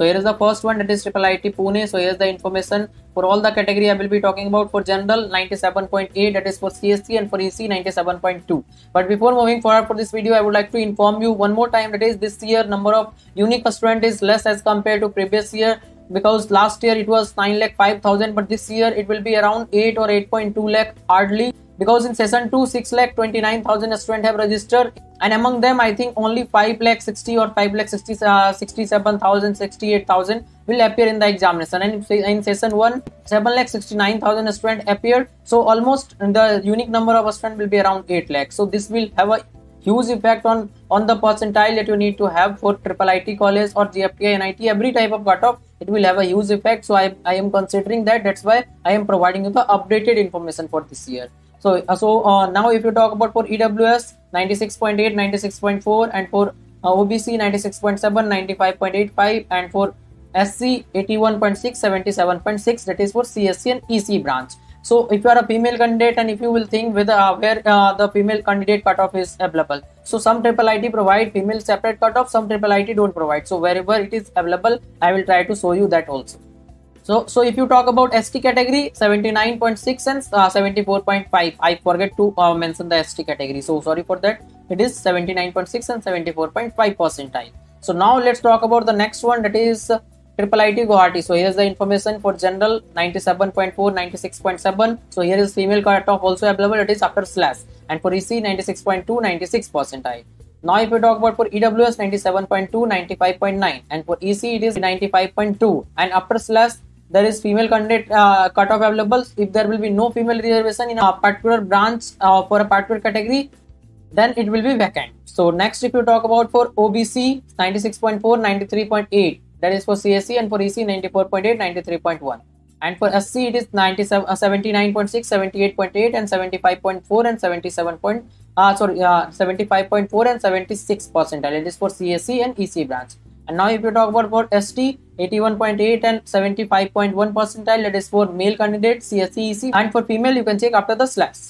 So here is the first one that is triple IT Pune. So here is the information for all the category I will be talking about for general 97.8 that is for CSE and for EC 97.2. But before moving forward for this video I would like to inform you one more time that is this year number of unique student is less as compared to previous year because last year it was 9 lakh 5000 but this year it will be around 8 or 8.2 lakh hardly because in session 2 6 lakh 29000 students have registered and among them i think only 5 lakh 60 or 5 lakh 60 uh, 67000 68000 will appear in the examination. And in session 1 7 lakh 69000 students appeared so almost the unique number of students will be around 8 lakh. So this will have a huge effect on on the percentile that you need to have for triple IT college or GFTI NIT every type of cutoff it will have a huge effect. So I, I am considering that. That's why I am providing you the updated information for this year. So uh, so uh, now if you talk about for EWS 96.8 96.4 and for OBC 96.7 95.85 and for SC 81.6 77.6 that is for CSE and EC branch. So if you are a female candidate and if you will think whether uh, where uh, the female candidate cutoff is available. So some triple it provide female separate cutoff some triple it don't provide. So wherever it is available i will try to show you that also so so if you talk about st category 79.6 and uh, 74.5 i forget to uh, mention the st category so sorry for that it is 79.6 and 74.5 percentile so now let's talk about the next one that is Triple IT Guwahati. So here's the information for general 97.4, 96.7. So here is female cutoff also available. It is after slash. And for EC 96.2, 96 percentile. Now if we talk about for EWS 97.2, 95.9 and for EC it is 95.2 and after slash there is female candidate uh, cutoff available. If there will be no female reservation in a particular branch uh, for a particular category, then it will be vacant. So next if you talk about for OBC 96.4, 93.8 that is for CSE and for EC 94.8 93.1 and for SC it is 97 uh, 79.6 78.8 and 75.4 and 77. Point, uh, sorry uh, 75.4 and 76 percentile it is for CSE and EC branch and now if you talk about for ST 81.8 and 75.1 percentile that is for male candidate CSE EC and for female you can check after the slash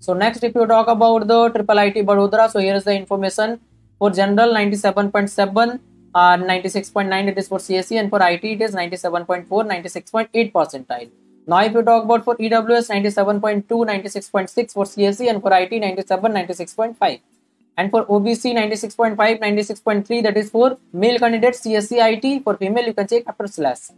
so next if you talk about the triple IT Vadodara so here is the information. For general 97.7 uh, 96.9 it is for CSE and for IT it is 97.4 96.8 percentile. Now if you talk about for EWS 97.2 96.6 for CSE and for IT 97 96.5 and for OBC 96.5 96.3 that is for male candidates CSE IT for female you can check after slash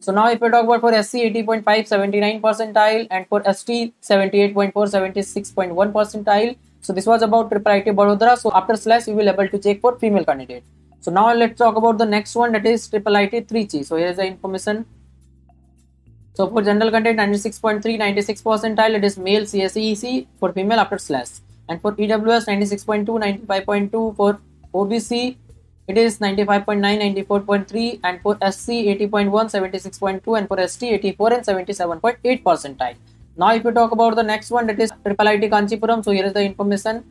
so now if you talk about for SC 80.5 79 percentile and for ST 78.4 76.1 percentile. So this was about triple IT Vadodara. So after slash you will able to check for female candidate. So now let's talk about the next one that is triple IT 3G. So here is the information. So for general content 96.3 96 percentile it is male CSEC for female after slash and for EWS 96.2 95.2 for OBC it is 95.9 94.3 and for SC 80.1 76.2 and for ST 84 and 77.8 percentile. Now if you talk about the next one that is triple IT Kanchipuram. So here is the information.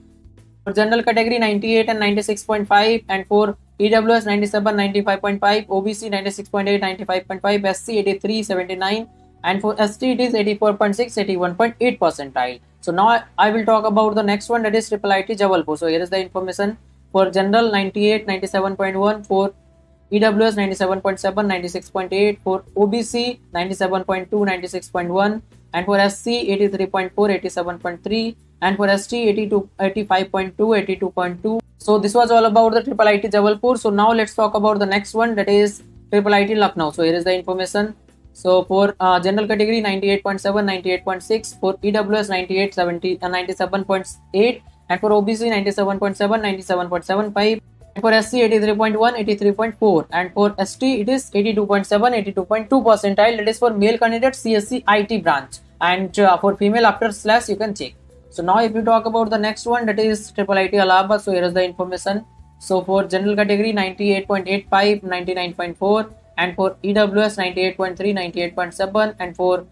For general category 98 and 96.5 and for EWS 97, 95.5, OBC 96.8, 95.5, SC 83, 79, and for ST it is 84.6, 81.8 percentile. So now I will talk about the next one that is Triple IT Jabalpur. So here is the information for general 98, 97.1, for EWS 97.7, 96.8, for OBC 97.2, 96.1, and for SC 83.4, 87.3, and for ST 82, 85.2, 82.2 so this was all about the triple IT Jabalpur. So now let's talk about the next one that is triple IT Lucknow. So here is the information. So for uh, general category 98.7, 98.6, for EWS 98, 70, uh, 97.8, and for OBC 97.7, 97.75, and for SC 83.1, 83.4, and for ST it is 82.7, 82.2 percentile. That is for male candidate CSE IT branch, and uh, for female after slash you can check. So now if you talk about the next one that is triple IT Allahabad. So here is the information. So for general category 98.85, 99.4 and for EWS 98.3, 98.7 and for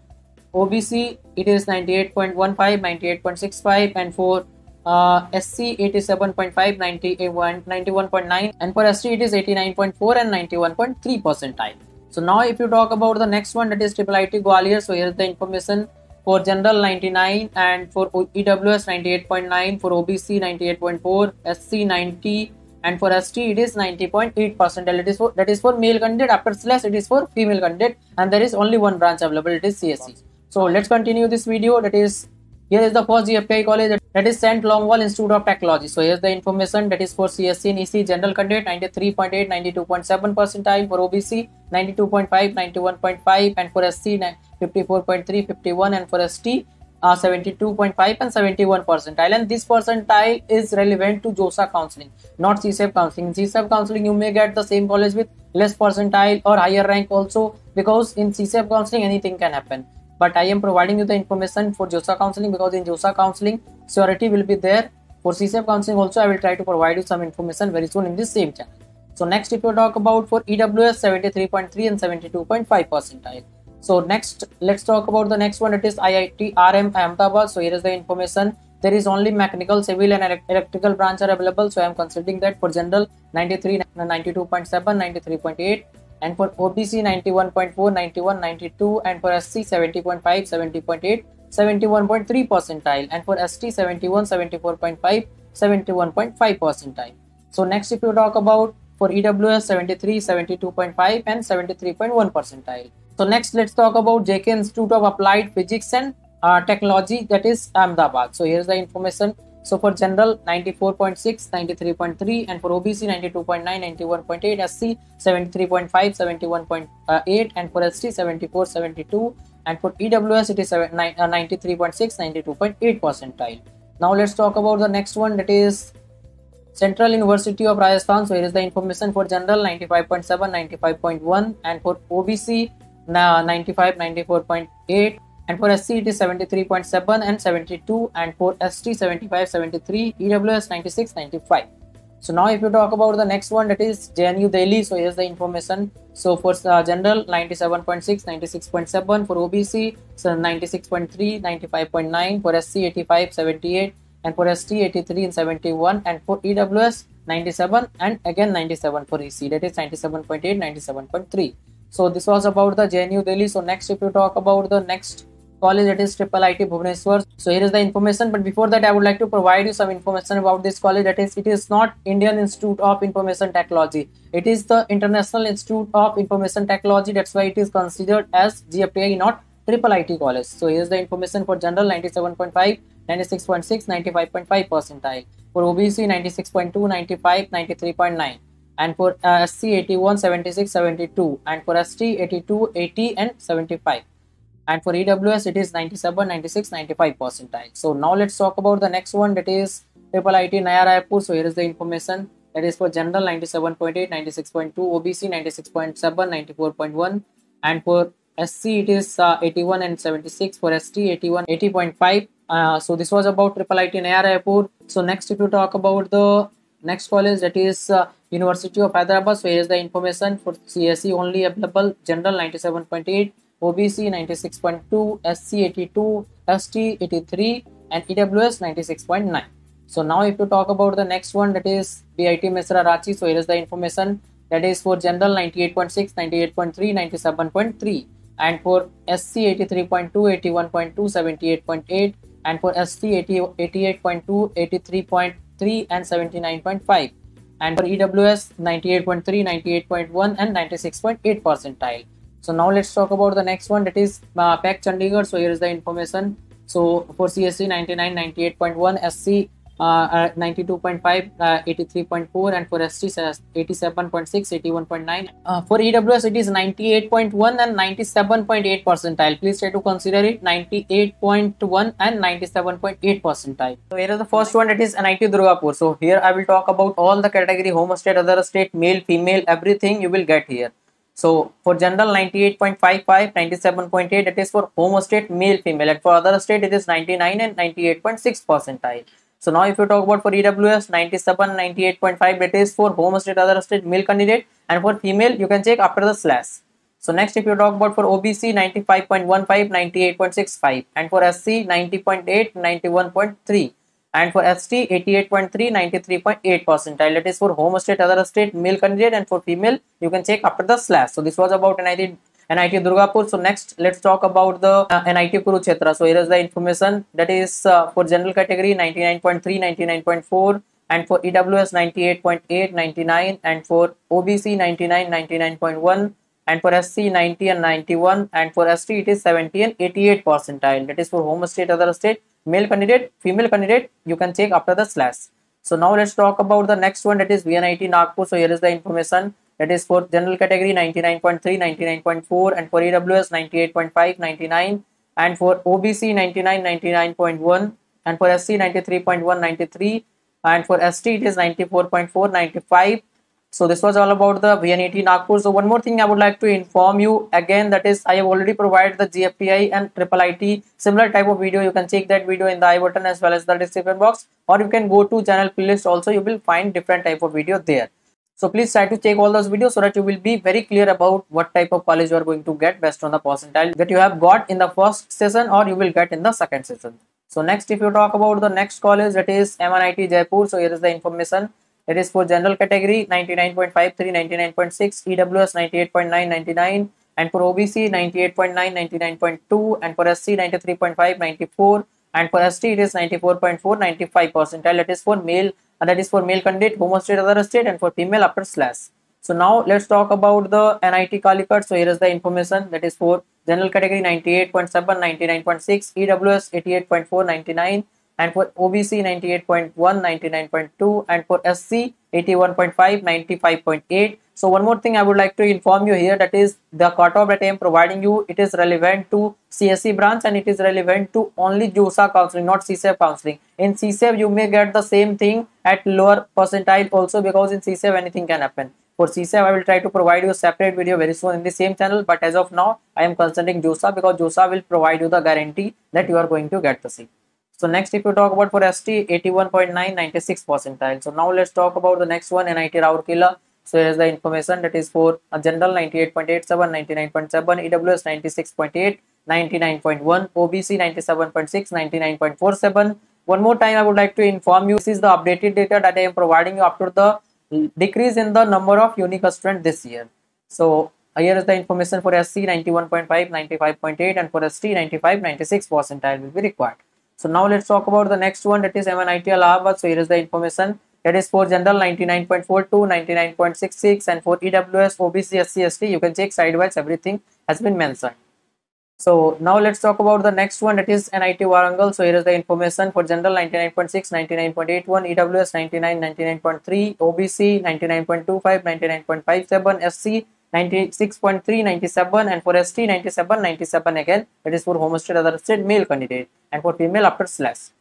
OBC it is 98.15, 98.65 and for uh, SC 87.5, 91.9 and for ST it is 89.4 and 91.3 percentile. So now if you talk about the next one that is triple IT Gwalior. So here is the information for general 99 and for EWS 98.9 for OBC 98.4 SC 90 and for ST it is 90.8 percentile. That is for that is for male candidate. After slash it is for female candidate, and there is only one branch available. It is CSE. So let's continue this video. That is here is the first GFTI college that is Sant Longowal Institute of Technology. So here's the information that is for CSE and EC general candidate 93.8, 92.7 percentile for OBC 92.5, 91.5 and for SC 54.3, 51 and for ST uh, 72.5 and 71 percentile and this percentile is relevant to JoSAA counseling not CSAB counseling. In counseling you may get the same college with less percentile or higher rank also because in CSAB counseling anything can happen but I am providing you the information for JoSAA counseling because in JoSAA counseling surety will be there for CSAB counseling also I will try to provide you some information very soon in this same channel. So next if you talk about for EWS 73.3 and 72.5 percentile. So next let's talk about the next one it is IIT RM Ahmedabad. So here is the information there is only mechanical civil and electrical branch are available so i am considering that for general 93 92.7 93.8 and for OBC 91.4, 91, 92 and for SC 70.5, 70.8, 71.3 percentile and for ST 71, 74.5, 71.5 percentile. So next if you talk about for EWS 73, 72.5 and 73.1 percentile. So next let's talk about JK Institute of Applied Physics and uh, Technology that is Ahmedabad. So here's the information so for general 94.6, 93.3 and for OBC 92.9, 91.8, SC 73.5, 71.8 and for ST 74, 72 and for EWS it is 93.6, 92.8 percentile. Now let's talk about the next one that is Central University of Rajasthan. So here is the information for general 95.7, 95.1 and for OBC 95, 94.8 and for SC it is 73.7 and 72 and for ST 75 73 EWS 96 95 so now if you talk about the next one that is JNU Delhi. So here's the information. So for uh, general 97.6 96.7 for OBC so 96.3 95.9 for SC 85 78 and for ST 83 and 71 and for EWS 97 and again 97 for EC that is 97.8 97.3 so this was about the JNU Delhi so next if you talk about the next college that is triple IT Bhubaneswar. So here is the information but before that I would like to provide you some information about this college that is it is not Indian Institute of Information Technology. It is the International Institute of Information Technology that's why it is considered as GFTI not triple IT college. So here is the information for general 97.5, 96.6, 95.5 percentile. For OBC 96.2, 95, 93.9 and for uh, SC 81, 76, 72 and for ST 82, 80 and 75 and for EWS it is 97, 96, 95 percentile. So now let's talk about the next one. That is Triple IT Naya Raipur. So here is the information. That is for general 97.8, 96.2, OBC 96.7, 94.1 and for SC it is uh, 81 and 76 for ST 81 80.5 uh, so this was about triple IT Naya Raipur so next if you talk about the next college that is uh, University of Hyderabad. So here is the information. For CSE only available general 97.8 OBC 96.2, SC 82, ST 83 and EWS 96.9. So now if you talk about the next one that is BIT Mesra Ranchi. So here is the information. That is for general 98.6, 98.3, 97.3 and for SC 83.2, 81.2, 78.8 and for ST 80, 88.2, 83.3 and 79.5 and for EWS 98.3, 98.1 and 96.8 percentile. So now let's talk about the next one that is uh, PEC Chandigarh. So here is the information. So for CSE 99, 98.1, SC uh, 92.5, uh, 83.4 and for ST 87.6, 81.9. Uh, for EWS it is 98.1 and 97.8 percentile. Please try to consider it 98.1 and 97.8 percentile. So here is the first one that is NIT Durgapur. So here I will talk about all the category home state, other state, male, female, everything you will get here. So for general 98.55, 97.8 that is for home state male female and for other state it is 99 and 98.6 percentile. So now if you talk about for EWS 97, 98.5 that is for home state other state male candidate. And for female you can check after the slash. So next if you talk about for OBC 95.15, 98.65 and for SC 90.8, 91.3 and for ST 88.3 93.8 percentile that is for home state other state male candidate. And for female you can check after the slash. So this was about NIT NIT Durgapur. So next let's talk about the uh, NIT Kurukshetra so here is the information. That is uh, for general category 99.3 99.4 and for EWS 98.8, 99 and for OBC 99, 99.1 and for SC 90 and 91 and for ST it is 70 and 88 percentile. That is for home state other state male candidate female candidate you can check after the slash. So now let's talk about the next one that is VNIT Nagpur. So here is the information that is for general category 99.3 99.4 and for EWS 98.5 99 and for OBC 99 99.1 and for SC 93.1 93 and for ST it is 94.4 95 so this was all about the VNIT Nagpur. So one more thing I would like to inform you again that is I have already provided the GFTI and triple IT similar type of video. You can check that video in the i button as well as the description box or you can go to channel playlist also you will find different type of video there. So please try to check all those videos so that you will be very clear about what type of college you are going to get based on the percentile that you have got in the first session or you will get in the second session. So next if you talk about the next college that is MNIT Jaipur. So here is the information it is for general category 99.53, 99.6, EWS 98.9, 99, and for OBC 98.9, 99.2, and for SC 93.5, 94, and for ST it is 94.4, 95 percentile. That is for male, and that is for male candidate, home state, other state, and for female upper slash. So now let's talk about the NIT Calicut. So here is the information that is for general category 98.7, 99.6, EWS 88.4, 99 and for OBC 98.1, 99.2 and for SC 81.5, 95.8. So one more thing I would like to inform you here that is the cutoff that I am providing you it is relevant to CSE branch and it is relevant to only JoSAA counseling not CSAB counseling. In CSAB you may get the same thing at lower percentile also because in CSAB anything can happen. For CSAB I will try to provide you a separate video very soon in the same channel but as of now I am considering JoSAA because JoSAA will provide you the guarantee that you are going to get the seat. So next if you talk about for ST 81.9 96 percentile. So now let's talk about the next one NIT Rourkela. So here's the information that is for a uh, general 98.87 99.7 EWS 96.8 99.1 OBC 97.6 99.47 one more time I would like to inform you this is the updated data that I am providing you after the decrease in the number of unique students this year. So here is the information for SC 91.5 95.8 and for ST 95 96 percentile will be required. So now let's talk about the next one that is MNNIT Allahabad. So here is the information that is for general 99.42, 99.66 and for EWS, OBC, SC, ST you can check sidewise everything has been mentioned. So now let's talk about the next one that is NIT Warangal. So here is the information for general 99.6, 99.81, EWS 99, 99.3, OBC 99.25, 99.57, SC 96.3 97 and for ST 97 97 again that is for home state other state male candidate and for female after slash.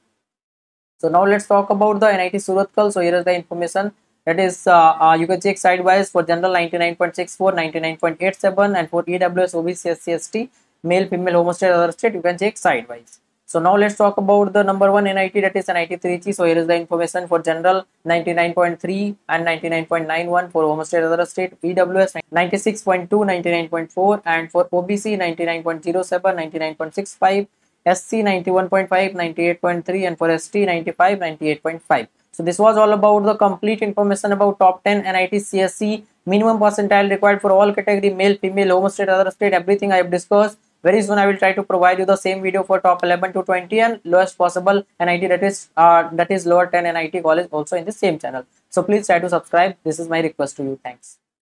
So now let's talk about the NIT Surathkal. So here is the information that is uh, uh, you can check sidewise for general 99.64 99.87 and for EWS OBC SC ST male female home state other state you can check sidewise. So now let's talk about the number one NIT that is NIT Trichy. So here is the information for general 99.3 and 99.91 for home state other state EWS 96.2 99.4 and for OBC 99.07 99.65 SC 91.5 98.3 and for ST 95 98.5. So this was all about the complete information about top 10 NIT CSE minimum percentile required for all category male female home state other state everything I have discussed. Very soon i will try to provide you the same video for top 11 to 20 and lowest possible nit that is uh, that is lower 10 nit college also in the same channel. So please try to subscribe. This is my request to you. Thanks